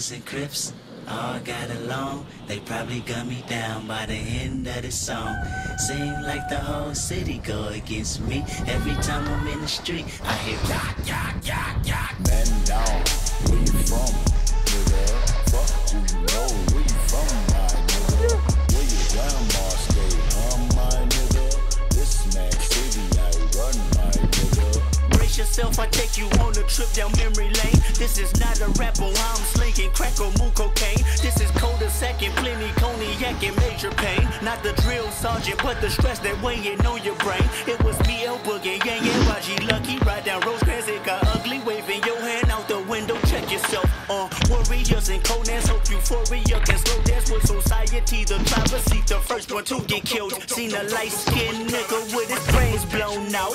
And Crips all got along. They probably gun me down by the end of the song. Seem like the whole city go against me. Every time I'm in the street, I hear yak, yak, yak, yak. Man down, yourself, I take you on a trip down memory lane. This is not a rapper, oh, I'm slinging crack or moon cocaine. This is cold a second, plenty cognac and major pain. Not the drill sergeant, but the stress that weighing on your brain. It was me, El Boogie, yeah, yeah, YG Lucky. Ride down Rosecrans, window, check yourself. Uh, warriors and Conan's hope euphoria can slow dance with society. The driver seat, the first one to get killed. Seen a light skinned nigga with his brains blown out.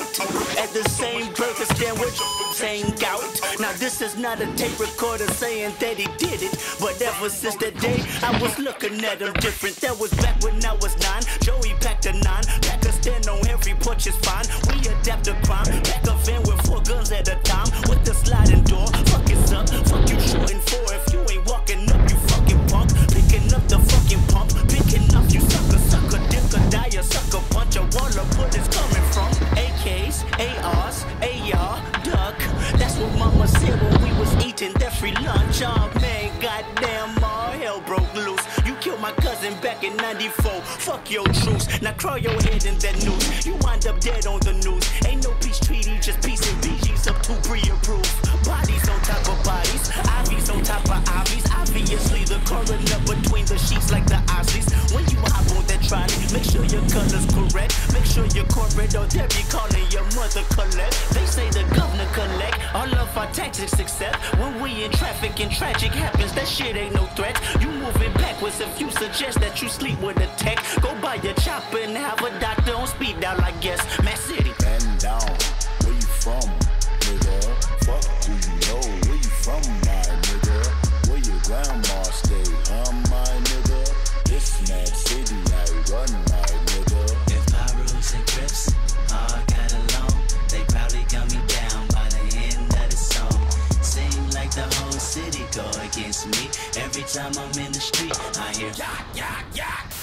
At the same burger stand with same gout. Now this is not a tape recorder saying that he did it. But ever since that day, I was looking at him different. That was back when I was nine. Joey packed a nine. Pack a stand on every porch is fine. We adapt to crime. Pack a van with four guns at a time. With the sliding door. Eating that free lunch. Oh man, goddamn, all hell broke loose. You killed my cousin back in 94. Fuck your truce. Now crawl your head in that noose. You wind up dead on the news. Ain't no peace treaty, just peace and BG's up to pre-approved. Bodies on top of bodies, Ivies on top of Ivies. Obviously, the coroner between the sheets like the Aussies. When you hop on that trolley, make sure your color's correct. Make sure your corporate or they'll be calling your mother collect. They say our taxes except when we in traffic and tragic happens. That shit ain't no threat. You moving backwards if you suggest that you sleep with a tech. Go buy your chopper and have a doctor against me. Every time I'm in the street, I hear yak, yak, yak.